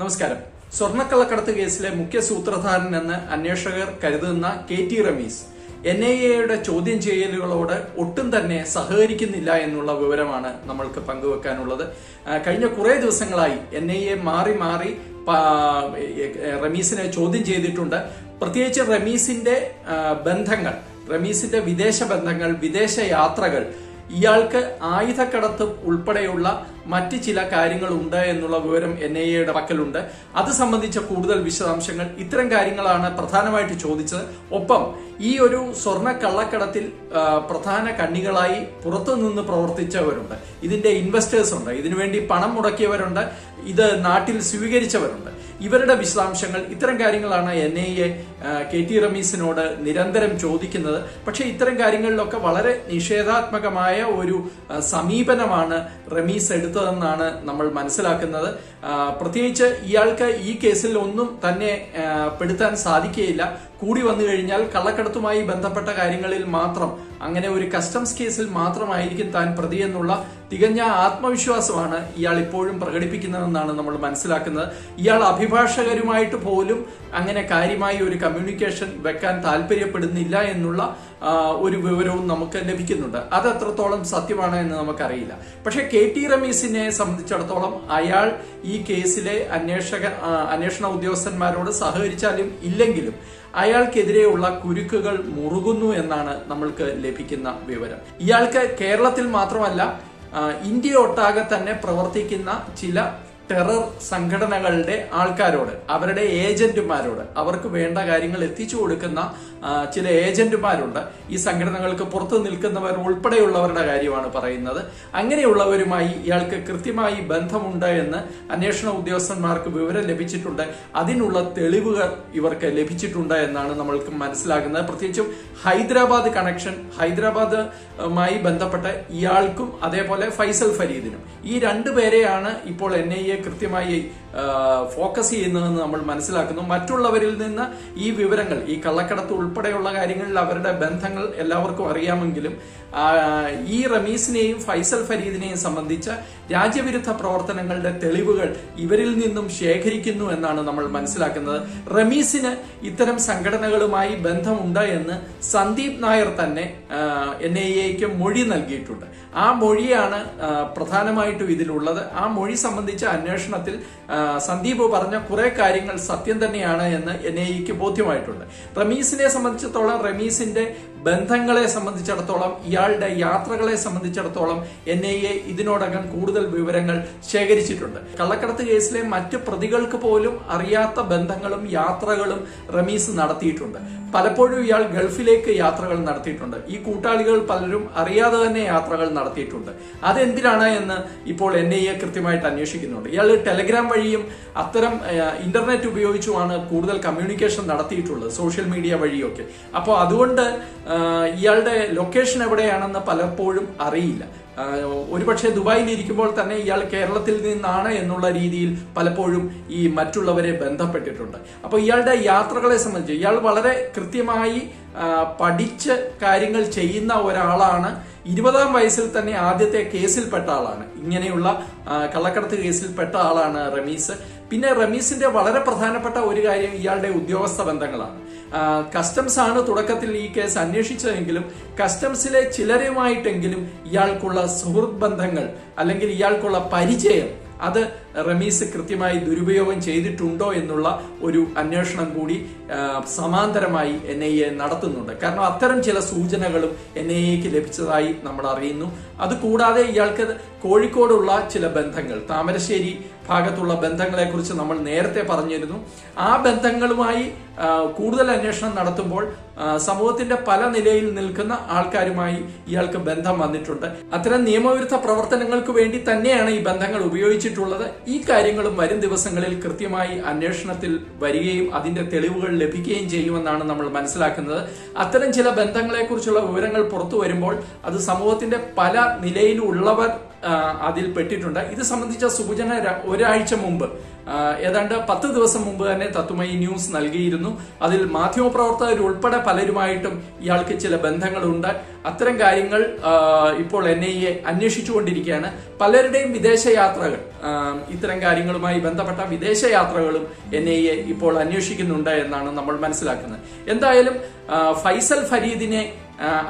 നമസ്കാരം. സ്വർണക്കള്ളക്കടത്ത് കേസിലെ മുഖ്യ സൂത്രധാരൻ എന്ന് അന്വേഷകർ കരുതുന്ന K T Rameez N I എയുടെ ചോദ്യം ചെയ്യലുകളോട് ഒട്ടും തന്നെ സഹകരിക്കുന്നില്ല എന്നുള്ള വിവരമാണ് നമ്മൾക്ക് പങ്കുവെക്കാനുള്ളത്. കഴിഞ്ഞ കുറെ ദിവസങ്ങളായി എൻ ഐ എ മാറി മാറി റമീസിനെ ചോദ്യം ചെയ്തിട്ടുണ്ട്. പ്രത്യേകിച്ച് റമീസിന്റെ ബന്ധങ്ങൾ റമീസിന്റെ വിദേശ ബന്ധങ്ങൾ വിദേശ യാത്രകൾ ഇയാൾക്ക് ആയുധക്കടത്ത് ഉൾപ്പെടെയുള്ള മറ്റ് ചില കാര്യങ്ങളുണ്ട് എന്നുള്ള വിവരം എൻ ഐ എയുടെ പക്കലുണ്ട്. അത് സംബന്ധിച്ച കൂടുതൽ വിശദാംശങ്ങൾ ഇത്തരം കാര്യങ്ങളാണ് പ്രധാനമായിട്ട് ചോദിച്ചത്. ഒപ്പം ഈ ഒരു സ്വർണ കള്ളക്കടത്തിൽ പ്രധാന കണ്ണികളായി പുറത്തുനിന്ന് പ്രവർത്തിച്ചവരുണ്ട്. ഇതിന്റെ ഇൻവെസ്റ്റേഴ്സ് ഉണ്ട്. ഇതിനുവേണ്ടി പണം മുടക്കിയവരുണ്ട്. ഇത് നാട്ടിൽ സ്വീകരിച്ചവരുണ്ട്. ഇവരുടെ വിശദാംശങ്ങൾ ഇത്തരം കാര്യങ്ങളാണ് N I A K T റമീസിനോട് നിരന്തരം ചോദിക്കുന്നത്. പക്ഷേ ഇത്തരം കാര്യങ്ങളിലൊക്കെ വളരെ നിഷേധാത്മകമായ ഒരു സമീപനമാണ് റമീസ് എടുത്തതെന്നാണ് നമ്മൾ മനസ്സിലാക്കുന്നത്. പ്രത്യേകിച്ച് ഇയാൾക്ക് ഈ കേസിൽ ഒന്നും തന്നെ പെടുത്താൻ സാധിക്കുകയില്ല. കൂടി വന്നു കഴിഞ്ഞാൽ കള്ളക്കടത്തുമായി ബന്ധപ്പെട്ട കാര്യങ്ങളിൽ മാത്രം അങ്ങനെ ഒരു കസ്റ്റംസ് കേസിൽ മാത്രമായിരിക്കും താൻ പ്രതി എന്നുള്ള തികഞ്ഞ ആത്മവിശ്വാസമാണ് ഇയാൾ ഇപ്പോഴും പ്രകടിപ്പിക്കുന്നതെന്നാണ് നമ്മൾ മനസ്സിലാക്കുന്നത്. ഇയാൾ അഭിഭാഷകരുമായിട്ട് പോലും അങ്ങനെ കാര്യമായി ഒരു കമ്മ്യൂണിക്കേഷൻ വെക്കാൻ താല്പര്യപ്പെടുന്നില്ല എന്നുള്ള ഒരു വിവരവും നമുക്ക് ലഭിക്കുന്നുണ്ട്. അത് എത്രത്തോളം സത്യമാണ് എന്ന് നമുക്കറിയില്ല. പക്ഷെ കെ ടി റമീസിനെ സംബന്ധിച്ചിടത്തോളം അയാൾ ഈ കേസിലെ അന്വേഷക അന്വേഷണ ഉദ്യോഗസ്ഥന്മാരോട് സഹകരിച്ചാലും ഇല്ലെങ്കിലും അയാൾക്കെതിരെയുള്ള കുരുക്കുകൾ മുറുകുന്നു എന്നാണ് നമ്മൾക്ക് ലഭിക്കുന്ന വിവരം. ഇയാൾക്ക് കേരളത്തിൽ മാത്രമല്ല ഇന്ത്യ ഒട്ടാകെ തന്നെ പ്രവർത്തിക്കുന്ന ചില ടെറർ സംഘടനകളുടെ ആൾക്കാരോട് അവരുടെ ഏജന്റുമാരോട് അവർക്ക് വേണ്ട കാര്യങ്ങൾ എത്തിച്ചു കൊടുക്കുന്ന ചില ഏജന്റുമാരുണ്ട്. ഈ സംഘടനകൾക്ക് പുറത്തു നിൽക്കുന്നവർ ഉൾപ്പെടെയുള്ളവരുടെ കാര്യമാണ് പറയുന്നത്. അങ്ങനെയുള്ളവരുമായി ഇയാൾക്ക് കൃത്യമായി ബന്ധമുണ്ട് എന്ന് അന്വേഷണ ഉദ്യോഗസ്ഥന്മാർക്ക് വിവരം ലഭിച്ചിട്ടുണ്ട്. അതിനുള്ള തെളിവുകൾ ഇവർക്ക് ലഭിച്ചിട്ടുണ്ട് എന്നാണ് നമ്മൾക്ക് മനസ്സിലാകുന്നത്. പ്രത്യേകിച്ചും ഹൈദരാബാദ് കണക്ഷൻ ഹൈദരാബാദുമായി ബന്ധപ്പെട്ട് ഇയാൾക്കും അതേപോലെ ഫൈസൽ ഫരീദിനും. ഈ രണ്ടു പേരെയാണ് ഇപ്പോൾ എൻ ഐ എ കൃത്യമായി ഫോക്കസ് ചെയ്യുന്നതെന്ന് നമ്മൾ മനസ്സിലാക്കുന്നു. മറ്റുള്ളവരിൽ നിന്ന് ഈ വിവരങ്ങൾ ഈ കള്ളക്കടത്ത് ഉൾപ്പെടെയുള്ള കാര്യങ്ങളിൽ അവരുടെ ബന്ധങ്ങൾ എല്ലാവർക്കും അറിയാമെങ്കിലും ഈ റമീസിനെയും ഫൈസൽ ഫരീദിനെയും സംബന്ധിച്ച രാജ്യവിരുദ്ധ പ്രവർത്തനങ്ങളുടെ തെളിവുകൾ ഇവരിൽ നിന്നും ശേഖരിക്കുന്നു എന്നാണ് നമ്മൾ മനസ്സിലാക്കുന്നത്. റമീസിന് ഇത്തരം സംഘടനകളുമായി ബന്ധമുണ്ട് എന്ന് സന്ദീപ് നായർ തന്നെ എൻ ഐ എക്ക് മൊഴി നൽകിയിട്ടുണ്ട്. ആ മൊഴിയാണ് പ്രധാനമായിട്ടും ഇതിലുള്ളത്. ആ മൊഴി സംബന്ധിച്ച അന്വേഷണത്തിൽ സന്ദീപ് പറഞ്ഞ കുറെ കാര്യങ്ങൾ സത്യം തന്നെയാണ് എന്ന് എൻ ഐ എക്ക് ബോധ്യമായിട്ടുണ്ട്. റമീസിനെ സംബന്ധിച്ചിടത്തോളം റമീസിന്റെ ബന്ധങ്ങളെ സംബന്ധിച്ചിടത്തോളം ഇയാളുടെ യാത്രകളെ സംബന്ധിച്ചിടത്തോളം എൻ ഐ എ ഇതിനോടകം കൂടുതൽ വിവരങ്ങൾ ശേഖരിച്ചിട്ടുണ്ട്. കള്ളക്കടത്ത് കേസിലെ മറ്റ് പ്രതികൾക്ക് പോലും അറിയാത്ത ബന്ധങ്ങളും യാത്രകളും റമീസ് നടത്തിയിട്ടുണ്ട്. പലപ്പോഴും ഇയാൾ ഗൾഫിലേക്ക് യാത്രകൾ നടത്തിയിട്ടുണ്ട്. ഈ കൂട്ടാളികൾ പലരും അറിയാതെ തന്നെ യാത്രകൾ നടത്തിയിട്ടുണ്ട്. അതെന്തിനാണ് എന്ന് ഇപ്പോൾ എൻ ഐ എ കൃത്യമായിട്ട് അന്വേഷിക്കുന്നുണ്ട്. ഇയാൾ ടെലഗ്രാം വഴിയും അത്തരം ഇന്റർനെറ്റ് ഉപയോഗിച്ചുമാണ് കൂടുതൽ കമ്മ്യൂണിക്കേഷൻ നടത്തിയിട്ടുള്ളത് സോഷ്യൽ മീഡിയ വഴിയൊക്കെ അപ്പോൾ അതുകൊണ്ട് ഇയാളുടെ ലൊക്കേഷൻ എവിടെയാണെന്ന് പലപ്പോഴും അറിയില്ല. ഒരുപക്ഷെ ദുബായിൽ ഇരിക്കുമ്പോൾ തന്നെ ഇയാൾ കേരളത്തിൽ നിന്നാണ് എന്നുള്ള രീതിയിൽ പലപ്പോഴും ഈ മറ്റുള്ളവരെ ബന്ധപ്പെട്ടിട്ടുണ്ട്. അപ്പോൾ ഇയാളുടെ യാത്രകളെ സംബന്ധിച്ച് ഇയാൾ വളരെ കൃത്യമായി പഠിച്ച് കാര്യങ്ങൾ ചെയ്യുന്ന ഒരാളാണ്. ഇരുപതാം വയസ്സിൽ തന്നെ ആദ്യത്തെ കേസിൽപ്പെട്ട ആളാണ്. ഇങ്ങനെയുള്ള കള്ളക്കടത്ത് കേസിൽപ്പെട്ട ആളാണ് റമീസ്. പിന്നെ റമീസിന്റെ വളരെ പ്രധാനപ്പെട്ട ഒരു കാര്യം ഇയാളുടെ ഉദ്യോഗസ്ഥ ബന്ധങ്ങളാണ്. കസ്റ്റംസ് ആണ് തുടക്കത്തിൽ ഈ കേസ് അന്വേഷിച്ചതെങ്കിലും കസ്റ്റംസിലെ ചിലരുമായിട്ടെങ്കിലും ഇയാൾക്കുള്ള സുഹൃത്ത് ബന്ധങ്ങൾ അല്ലെങ്കിൽ ഇയാൾക്കുള്ള പരിചയം അത് റമീസ് കൃത്യമായി ദുരുപയോഗം ചെയ്തിട്ടുണ്ടോ എന്നുള്ള ഒരു അന്വേഷണം കൂടി സമാന്തരമായി എൻ ഐ എ നടത്തുന്നുണ്ട്. കാരണം അത്തരം ചില സൂചനകളും എൻ ഐ എക്ക് ലഭിച്ചതായി നമ്മൾ അറിയുന്നു. അതുകൂടാതെ ഇയാൾക്ക് കോഴിക്കോടുള്ള ചില ബന്ധങ്ങൾ താമരശ്ശേരി ഭാഗത്തുള്ള ബന്ധങ്ങളെ കുറിച്ച് നമ്മൾ നേരത്തെ പറഞ്ഞിരുന്നു. ആ ബന്ധങ്ങളുമായി കൂടുതൽ അന്വേഷണം നടത്തുമ്പോൾ സമൂഹത്തിന്റെ പല നിലയിൽ നിൽക്കുന്ന ആൾക്കാരുമായി ഇയാൾക്ക് ബന്ധം വന്നിട്ടുണ്ട്. അത്തരം നിയമവിരുദ്ധ പ്രവർത്തനങ്ങൾക്ക് വേണ്ടി തന്നെയാണ് ഈ ബന്ധങ്ങൾ ഉപയോഗിച്ചിട്ടുള്ളത്. ഈ കാര്യങ്ങളും വരും ദിവസങ്ങളിൽ കൃത്യമായി അന്വേഷണത്തിൽ വരികയും അതിന്റെ തെളിവുകൾ ലഭിക്കുകയും ചെയ്യുമെന്നാണ് നമ്മൾ മനസ്സിലാക്കുന്നത്. അത്തരം ചില ബന്ധങ്ങളെക്കുറിച്ചുള്ള വിവരങ്ങൾ പുറത്തു വരുമ്പോൾ അത് സമൂഹത്തിന്റെ പല നിലയിലുള്ളവർ അതിൽ പെട്ടിട്ടുണ്ട്. ഇത് സംബന്ധിച്ച സൂചന ഒരാഴ്ച മുമ്പ് ഏതാണ്ട് പത്ത് ദിവസം മുമ്പ് തന്നെ തത്വമയി ന്യൂസ് നൽകിയിരുന്നു. അതിൽ മാധ്യമപ്രവർത്തകർ ഉൾപ്പെടെ പലരുമായിട്ടും ഇയാൾക്ക് ചില ബന്ധങ്ങളുണ്ട്. അത്തരം കാര്യങ്ങൾ ഇപ്പോൾ എൻ ഐ എ അന്വേഷിച്ചുകൊണ്ടിരിക്കുകയാണ്. പലരുടെയും വിദേശയാത്രകൾ ഇത്തരം കാര്യങ്ങളുമായി ബന്ധപ്പെട്ട വിദേശയാത്രകളും എൻ ഐ എ ഇപ്പോൾ അന്വേഷിക്കുന്നുണ്ട് എന്നാണ് നമ്മൾ മനസ്സിലാക്കുന്നത്. എന്തായാലും ഫൈസൽ ഫരീദിനെ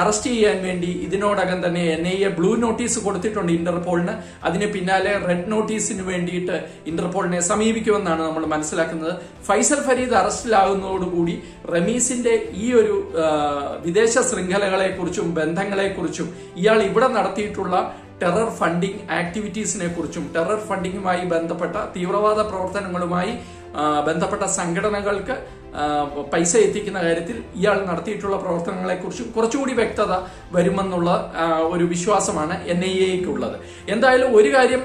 അറസ്റ്റ് ചെയ്യാൻ വേണ്ടി ഇതിനോടകം തന്നെ N I A blue notice കൊടുത്തിട്ടുണ്ട് ഇന്റർപോളിന്. അതിന് പിന്നാലെ റെഡ് നോട്ടീസിന് വേണ്ടിയിട്ട് ഇന്റർപോളിനെ സമീപിക്കുമെന്നാണ് നമ്മൾ മനസ്സിലാക്കുന്നത്. ഫൈസൽ ഫരീദ് അറസ്റ്റിലാകുന്നതോടുകൂടി റമീസിന്റെ ഈ ഒരു വിദേശ ശൃംഖലകളെ കുറിച്ചും ബന്ധങ്ങളെ കുറിച്ചും ഇയാൾ ഇവിടെ നടത്തിയിട്ടുള്ള ടെറർ ഫണ്ടിംഗ് ആക്ടിവിറ്റീസിനെ കുറിച്ചും ടെറർ ഫണ്ടിങ്ങുമായി ബന്ധപ്പെട്ട തീവ്രവാദ പ്രവർത്തനങ്ങളുമായി ബന്ധപ്പെട്ട സംഘടനകൾക്ക് പൈസ എത്തിക്കുന്ന കാര്യത്തിൽ ഇയാൾ നടത്തിയിട്ടുള്ള പ്രവർത്തനങ്ങളെ കുറിച്ചും കുറച്ചുകൂടി വ്യക്തത വരുമെന്നുള്ള ഒരു വിശ്വാസമാണ് എൻ ഐ എക്ക് ഉള്ളത് എന്തായാലും ഒരു കാര്യം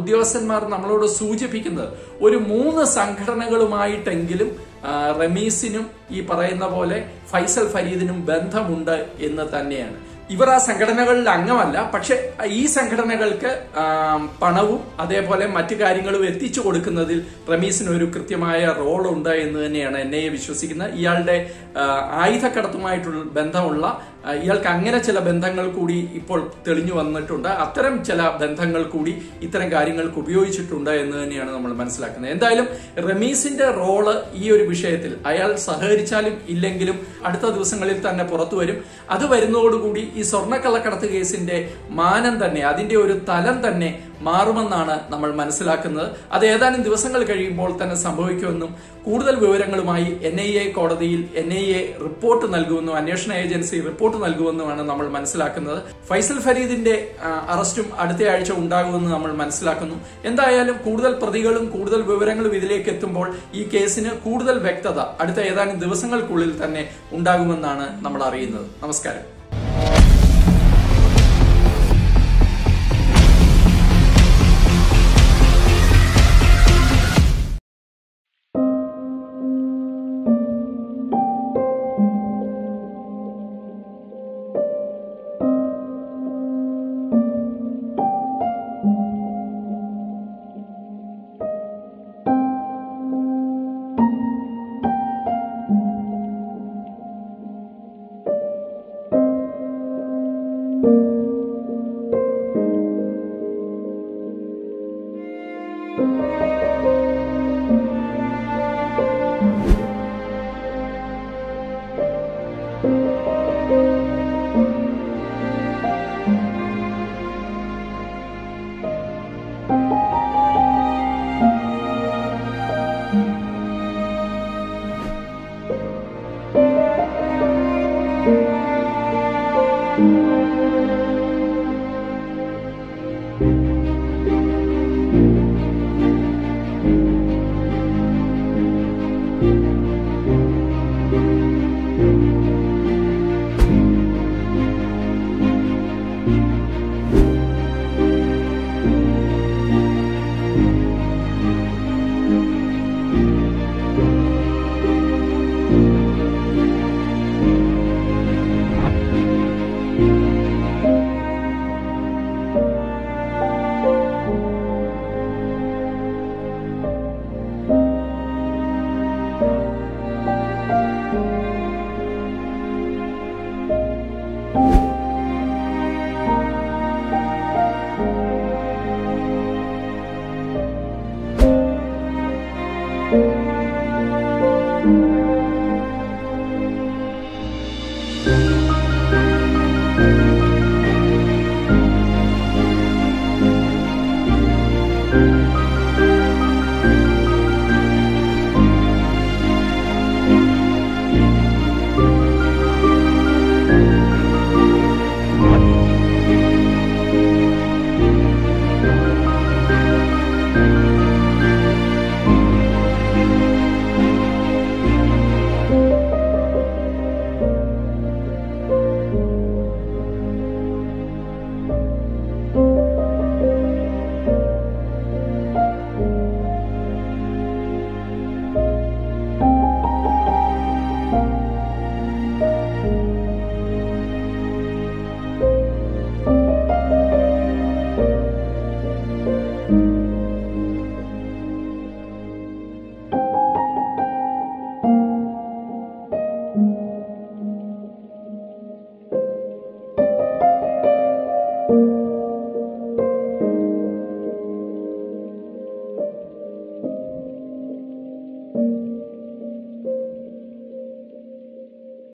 ഉദ്യോഗസ്ഥന്മാർ നമ്മളോട് സൂചിപ്പിക്കുന്നത് ഒരു മൂന്ന് സംഘടനകളുമായിട്ടെങ്കിലും റമീസിനും ഈ പറയുന്ന പോലെ ഫൈസൽ ഫരീദിനും ബന്ധമുണ്ട് എന്ന് തന്നെയാണ്. ഇവർ ആ സംഘടനകളിൽ അംഗമല്ല. പക്ഷെ ഈ സംഘടനകൾക്ക് പണവും അതേപോലെ മറ്റു കാര്യങ്ങളും എത്തിച്ചു കൊടുക്കുന്നതിൽ റമീസിന് ഒരു കൃത്യമായ റോൾ ഉണ്ട് എന്ന് തന്നെയാണ് എന്നെ വിശ്വസിക്കുന്നത് ഇയാളുടെ ആയുധക്കടത്തുമായിട്ടുള്ള ബന്ധമുള്ള ഇയാൾക്ക് അങ്ങനെ ചില ബന്ധങ്ങൾ കൂടി ഇപ്പോൾ തെളിഞ്ഞു വന്നിട്ടുണ്ട്. അത്തരം ചില ബന്ധങ്ങൾ കൂടി ഇത്തരം കാര്യങ്ങൾക്ക് ഉപയോഗിച്ചിട്ടുണ്ട് എന്ന് തന്നെയാണ് നമ്മൾ മനസ്സിലാക്കുന്നത്. എന്തായാലും റമീസിന്റെ റോൾ ഈ ഒരു വിഷയത്തിൽ അയാൾ സഹകരിച്ചാലും ഇല്ലെങ്കിലും അടുത്ത ദിവസങ്ങളിൽ തന്നെ പുറത്തു വരും. അത് വരുന്നതോടുകൂടി ഈ സ്വർണക്കള്ളക്കടത്ത് കേസിന്റെ മാനം തന്നെ അതിന്റെ ഒരു തലം തന്നെ മാറുമെന്നാണ് നമ്മൾ മനസ്സിലാക്കുന്നത്. അത് ഏതാനും ദിവസങ്ങൾ കഴിയുമ്പോൾ തന്നെ സംഭവിക്കുമെന്നും കൂടുതൽ വിവരങ്ങളുമായി എൻ ഐ എ കോടതിയിൽ എൻ ഐ എ റിപ്പോർട്ട് നൽകുമെന്നും അന്വേഷണ ഏജൻസി റിപ്പോർട്ട് നൽകുമെന്നുമാണ് നമ്മൾ മനസ്സിലാക്കുന്നത്. ഫൈസൽ ഫരീദിന്റെ അറസ്റ്റും അടുത്ത ആഴ്ച ഉണ്ടാകുമെന്ന് നമ്മൾ മനസ്സിലാക്കുന്നു. എന്തായാലും കൂടുതൽ പ്രതികളും കൂടുതൽ വിവരങ്ങളും ഇതിലേക്ക് എത്തുമ്പോൾ ഈ കേസിന് കൂടുതൽ വ്യക്തത അടുത്ത ഏതാനും ദിവസങ്ങൾക്കുള്ളിൽ തന്നെ ഉണ്ടാകുമെന്നാണ് നമ്മൾ അറിയുന്നത്. നമസ്കാരം.